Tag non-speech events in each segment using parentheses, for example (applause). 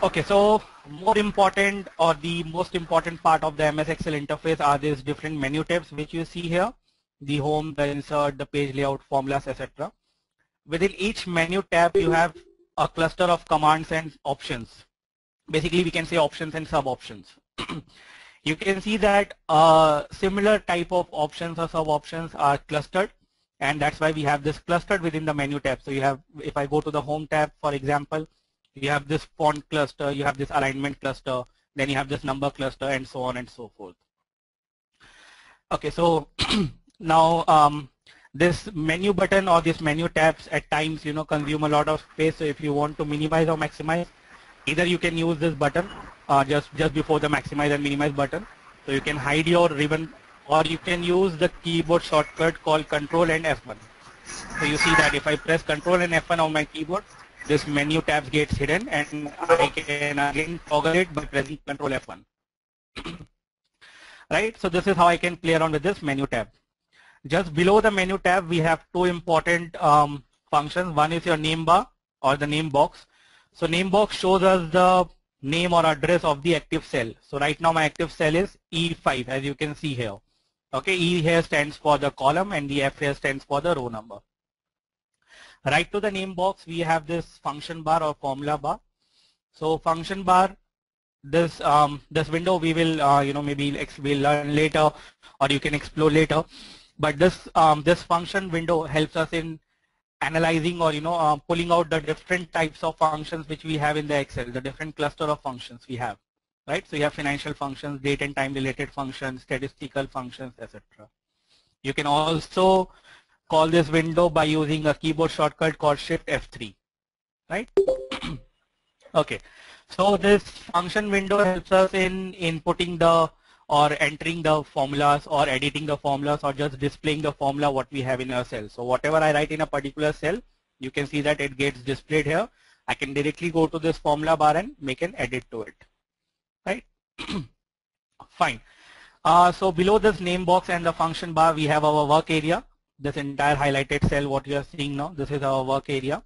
Okay, so more important or the most important part of the MS Excel interface are these different menu tabs which you see here, the home, the insert, the page layout, formulas, etc. Within each menu tab you have a cluster of commands and options. Basically we can say options and sub options. (clears throat) you can see that uh, similar type of options or sub options are clustered and that's why we have this clustered within the menu tab. So you have, if I go to the home tab for example, you have this font cluster, you have this alignment cluster, then you have this number cluster and so on and so forth. Okay, so (clears throat) now um, this menu button or this menu tabs at times you know consume a lot of space. So if you want to minimize or maximize either you can use this button uh, just just before the maximize and minimize button. So you can hide your ribbon or you can use the keyboard shortcut called control and F1 so you see that if I press control and F1 on my keyboard this menu tabs gets hidden and I can again toggle it by pressing Control F1. (clears throat) right, so this is how I can play around with this menu tab. Just below the menu tab, we have two important um, functions. One is your name bar or the name box. So name box shows us the name or address of the active cell. So right now my active cell is E5 as you can see here. Okay, E here stands for the column and the F here stands for the row number. Right to the name box, we have this function bar or formula bar. So function bar, this um, this window we will uh, you know maybe we'll learn later, or you can explore later. But this um, this function window helps us in analyzing or you know uh, pulling out the different types of functions which we have in the Excel, the different cluster of functions we have, right? So you have financial functions, date and time related functions, statistical functions, etc. You can also call this window by using a keyboard shortcut called Shift F3, right? (clears throat) okay, so this function window helps us in inputting the or entering the formulas or editing the formulas or just displaying the formula what we have in our cell. So whatever I write in a particular cell, you can see that it gets displayed here. I can directly go to this formula bar and make an edit to it, right? (clears throat) Fine. Uh, so below this name box and the function bar, we have our work area this entire highlighted cell what you are seeing now this is our work area.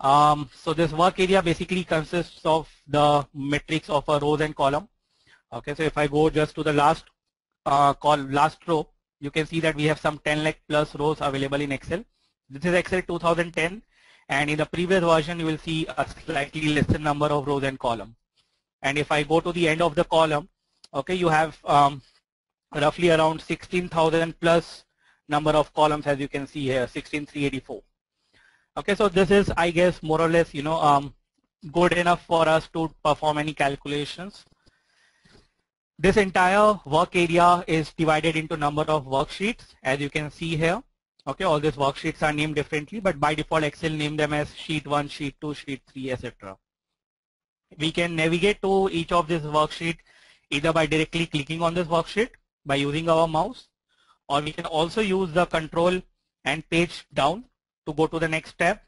Um, so this work area basically consists of the matrix of a rows and column. Okay so if I go just to the last uh, call last row you can see that we have some 10 lakh plus rows available in Excel. This is Excel 2010 and in the previous version you will see a slightly lesser number of rows and column. And if I go to the end of the column okay you have um, roughly around 16,000 plus number of columns as you can see here 16384 okay so this is I guess more or less you know um, good enough for us to perform any calculations. This entire work area is divided into number of worksheets as you can see here. Okay all these worksheets are named differently but by default Excel name them as sheet 1 sheet 2 sheet 3 etc we can navigate to each of these worksheet either by directly clicking on this worksheet by using our mouse or we can also use the control and page down to go to the next tab.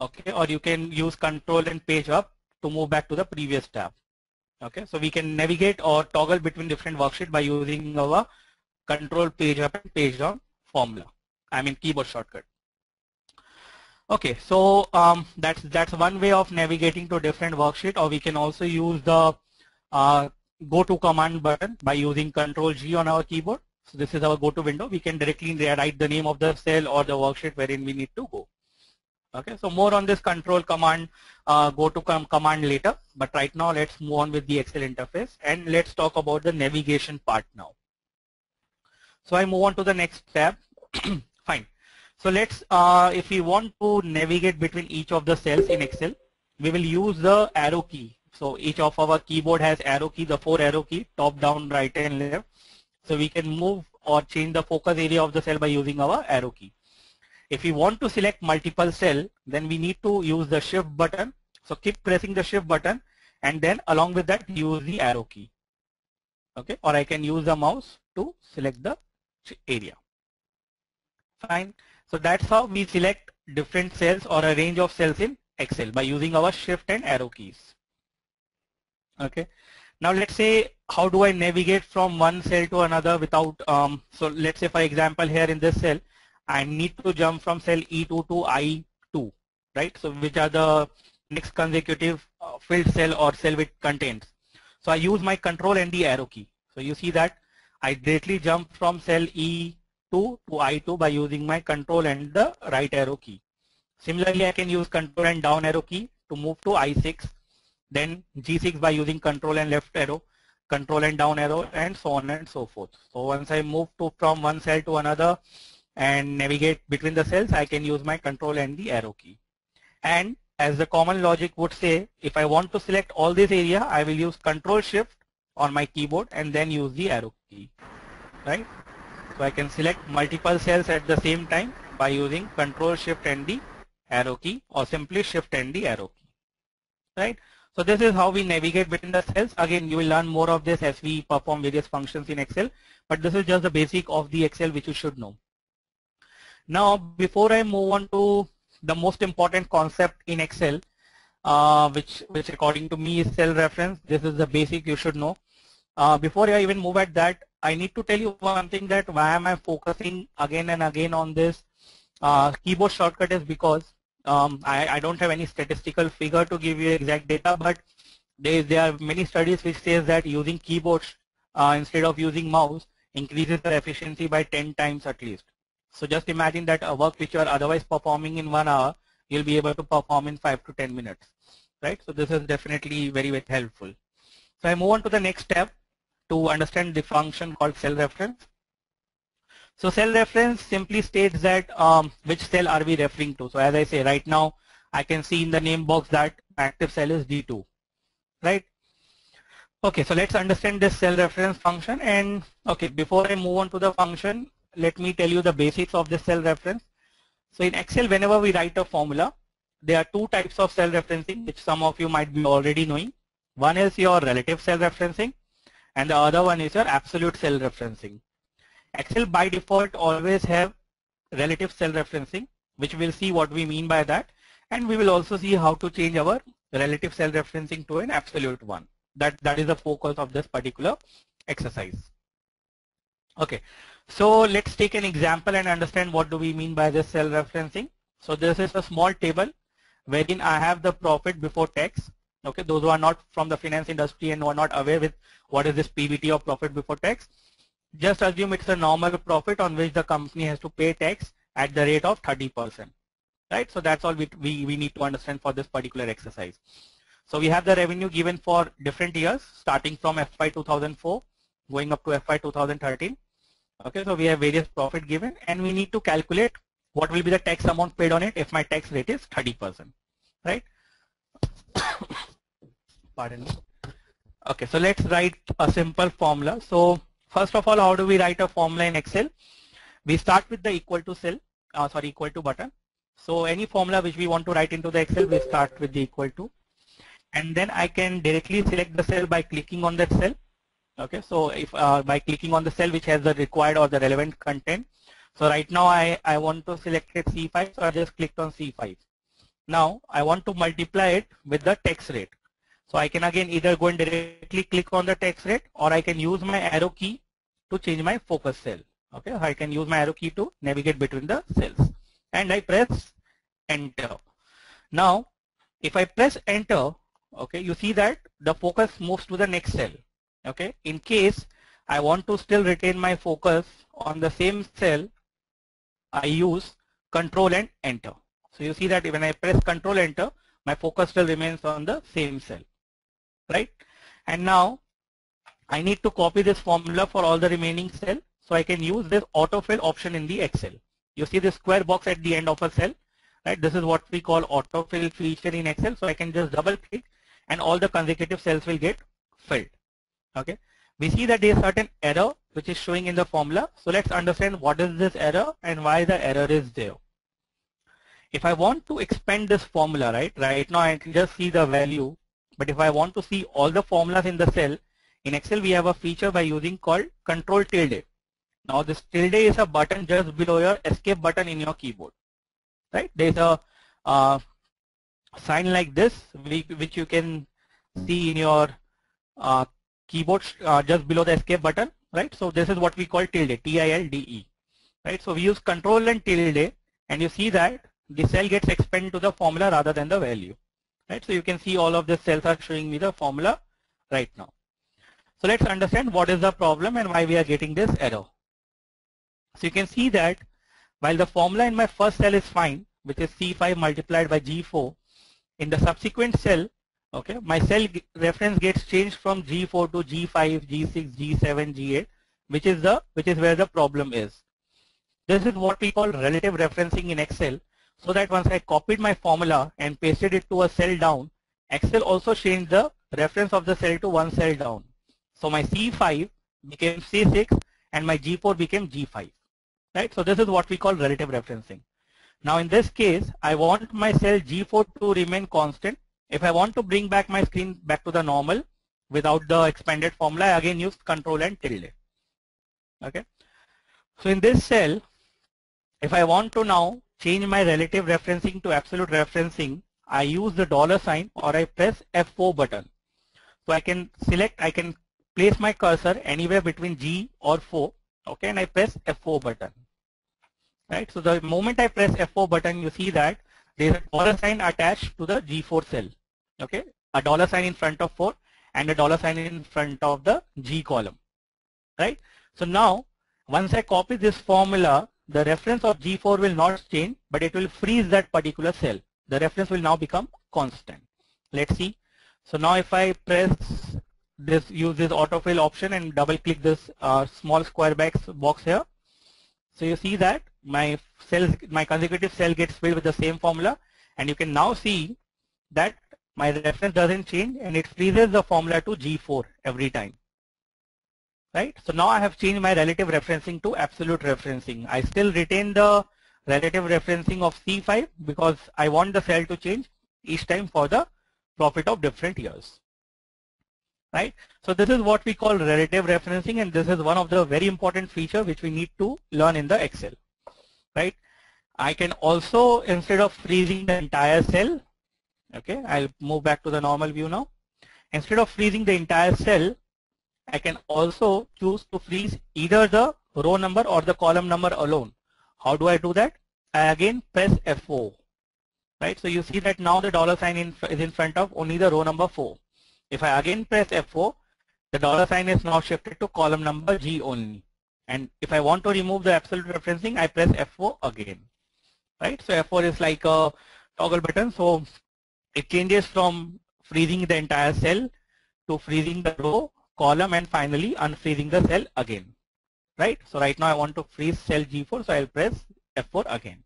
Okay or you can use control and page up to move back to the previous tab. Okay so we can navigate or toggle between different worksheet by using our control page up and page down formula. I mean keyboard shortcut. Okay so um, that's that's one way of navigating to different worksheet. Or we can also use the uh, go to command button by using control G on our keyboard so this is our go-to window. We can directly write the name of the cell or the worksheet wherein we need to go. Okay, so more on this control command, uh, go to com command later. But right now, let's move on with the Excel interface and let's talk about the navigation part now. So I move on to the next tab. (clears throat) Fine. So let's, uh, if we want to navigate between each of the cells in Excel, we will use the arrow key. So each of our keyboard has arrow key, the four arrow key, top, down, right, and left. So we can move or change the focus area of the cell by using our arrow key. If we want to select multiple cell, then we need to use the shift button. So keep pressing the shift button and then along with that use the arrow key. Okay, or I can use the mouse to select the area. Fine. So that's how we select different cells or a range of cells in Excel by using our shift and arrow keys. Okay. Now let's say how do I navigate from one cell to another without, um, so let's say for example here in this cell, I need to jump from cell E2 to I2, right? So which are the next consecutive uh, filled cell or cell which contains. So I use my control and the arrow key. So you see that I directly jump from cell E2 to I2 by using my control and the right arrow key. Similarly, I can use control and down arrow key to move to I6, then G6 by using control and left arrow, control and down arrow, and so on and so forth. So once I move to from one cell to another and navigate between the cells, I can use my control and the arrow key. And as the common logic would say, if I want to select all this area, I will use control shift on my keyboard and then use the arrow key, right? So I can select multiple cells at the same time by using control shift and the arrow key or simply shift and the arrow key, right? So this is how we navigate between the cells. Again, you will learn more of this as we perform various functions in Excel, but this is just the basic of the Excel which you should know. Now, before I move on to the most important concept in Excel, uh, which, which according to me is cell reference, this is the basic you should know. Uh, before I even move at that, I need to tell you one thing that why am I focusing again and again on this uh, keyboard shortcut is because um, I, I, don't have any statistical figure to give you exact data, but there, there are many studies which says that using keyboards uh, instead of using mouse increases the efficiency by 10 times at least. So just imagine that a work which you are otherwise performing in one hour, you'll be able to perform in 5 to 10 minutes, right? So this is definitely very, very helpful. So I move on to the next step to understand the function called cell reference. So cell reference simply states that um, which cell are we referring to. So as I say right now, I can see in the name box that active cell is D2, right? Okay, so let's understand this cell reference function and okay, before I move on to the function, let me tell you the basics of this cell reference. So in Excel, whenever we write a formula, there are two types of cell referencing, which some of you might be already knowing. One is your relative cell referencing, and the other one is your absolute cell referencing. Excel by default always have relative cell referencing, which we'll see what we mean by that. And we will also see how to change our relative cell referencing to an absolute one. That, that is the focus of this particular exercise. Okay, so let's take an example and understand what do we mean by this cell referencing. So this is a small table wherein I have the profit before tax. Okay, those who are not from the finance industry and who are not aware with what is this PBT or profit before tax, just assume it's a normal profit on which the company has to pay tax at the rate of 30%. Right? So that's all we, we, we need to understand for this particular exercise. So we have the revenue given for different years starting from FY 2004 going up to FY 2013. Okay, so we have various profit given and we need to calculate what will be the tax amount paid on it if my tax rate is 30%. Right? (coughs) Pardon me. Okay, so let's write a simple formula. So First of all, how do we write a formula in Excel? We start with the equal to cell, uh, sorry, equal to button. So any formula which we want to write into the Excel, we start with the equal to. And then I can directly select the cell by clicking on that cell. Okay, so if uh, by clicking on the cell which has the required or the relevant content. So right now I, I want to select it C5, so I just clicked on C5. Now I want to multiply it with the tax rate. So I can again either go and directly click on the tax rate or I can use my arrow key to change my focus cell. Okay, I can use my arrow key to navigate between the cells. And I press enter. Now, if I press enter, okay, you see that the focus moves to the next cell. Okay, in case I want to still retain my focus on the same cell, I use control and enter. So you see that when I press control enter, my focus still remains on the same cell, right? And now I need to copy this formula for all the remaining cell. So I can use this autofill option in the Excel. You see the square box at the end of a cell, right? This is what we call autofill feature in Excel. So I can just double click and all the consecutive cells will get filled. Okay. We see that there is certain error which is showing in the formula. So let's understand what is this error and why the error is there. If I want to expand this formula, right, right now I can just see the value, but if I want to see all the formulas in the cell, in Excel, we have a feature by using called control tilde. Now this tilde is a button just below your escape button in your keyboard. Right? There's a uh, sign like this which you can see in your uh, keyboard uh, just below the escape button. Right? So this is what we call tilde, T-I-L-D-E. Right? So we use control and tilde and you see that the cell gets expanded to the formula rather than the value. Right, so you can see all of the cells are showing me the formula right now. So let's understand what is the problem and why we are getting this error. So you can see that while the formula in my first cell is fine, which is C5 multiplied by G4, in the subsequent cell, okay, my cell reference gets changed from G4 to G5, G6, G7, G8, which is the which is where the problem is. This is what we call relative referencing in Excel, so that once I copied my formula and pasted it to a cell down, Excel also changed the reference of the cell to one cell down. So my C5 became C6 and my G4 became G5. Right? So this is what we call relative referencing. Now in this case, I want my cell G4 to remain constant. If I want to bring back my screen back to the normal without the expanded formula, I again use control and tilde. Okay. So in this cell, if I want to now change my relative referencing to absolute referencing, I use the dollar sign or I press F4 button. So I can select, I can place my cursor anywhere between G or 4, okay, and I press F4 button. Right, so the moment I press F4 button, you see that there is a dollar sign attached to the G4 cell, okay, a dollar sign in front of 4 and a dollar sign in front of the G column, right? So now, once I copy this formula, the reference of G4 will not change, but it will freeze that particular cell. The reference will now become constant. Let's see. So now if I press this, use this autofill option and double click this uh, small square box, box here. So you see that my cells, my consecutive cell gets filled with the same formula and you can now see that my reference doesn't change and it freezes the formula to G4 every time right? So now I have changed my relative referencing to absolute referencing. I still retain the relative referencing of C5 because I want the cell to change each time for the profit of different years. Right? So this is what we call relative referencing and this is one of the very important feature which we need to learn in the Excel. Right? I can also, instead of freezing the entire cell, okay, I'll move back to the normal view now. Instead of freezing the entire cell, I can also choose to freeze either the row number or the column number alone. How do I do that? I again press F4. Right, so you see that now the dollar sign in, is in front of only the row number 4. If I again press F4, the dollar sign is now shifted to column number G only. And if I want to remove the absolute referencing, I press F4 again. Right, so F4 is like a toggle button. So it changes from freezing the entire cell to freezing the row column and finally unfreezing the cell again. Right? So right now I want to freeze cell G4, so I'll press F4 again.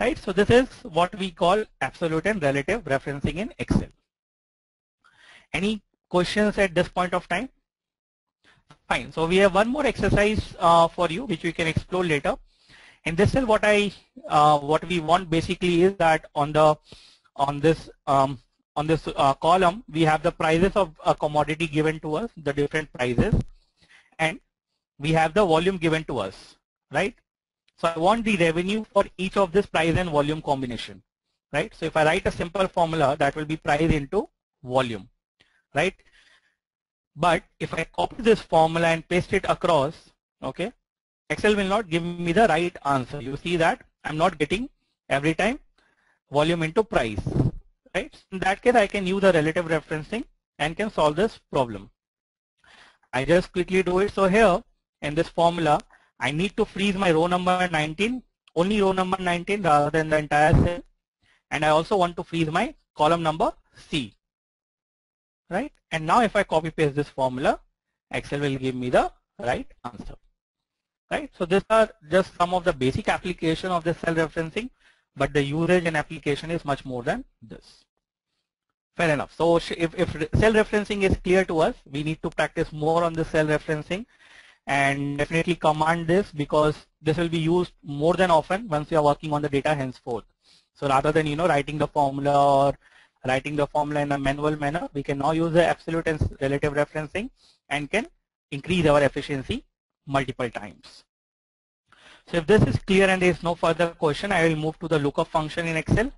Right? So this is what we call absolute and relative referencing in Excel. Any questions at this point of time? Fine. So we have one more exercise uh, for you which we can explore later. And this is what I uh, what we want basically is that on the on this um, on this uh, column, we have the prices of a commodity given to us, the different prices, and we have the volume given to us, right? So I want the revenue for each of this price and volume combination, right? So if I write a simple formula, that will be price into volume, right? But if I copy this formula and paste it across, okay, Excel will not give me the right answer. You see that I'm not getting every time volume into price right? In that case, I can use the relative referencing and can solve this problem. I just quickly do it. So here in this formula, I need to freeze my row number 19, only row number 19 rather than the entire cell. And I also want to freeze my column number C, right? And now if I copy paste this formula, Excel will give me the right answer, right? So these are just some of the basic application of the cell referencing but the usage and application is much more than this. Fair enough. So if, if cell referencing is clear to us, we need to practice more on the cell referencing and definitely command this because this will be used more than often once you are working on the data henceforth. So rather than you know writing the formula or writing the formula in a manual manner, we can now use the absolute and relative referencing and can increase our efficiency multiple times. So if this is clear and there is no further question, I will move to the lookup function in Excel.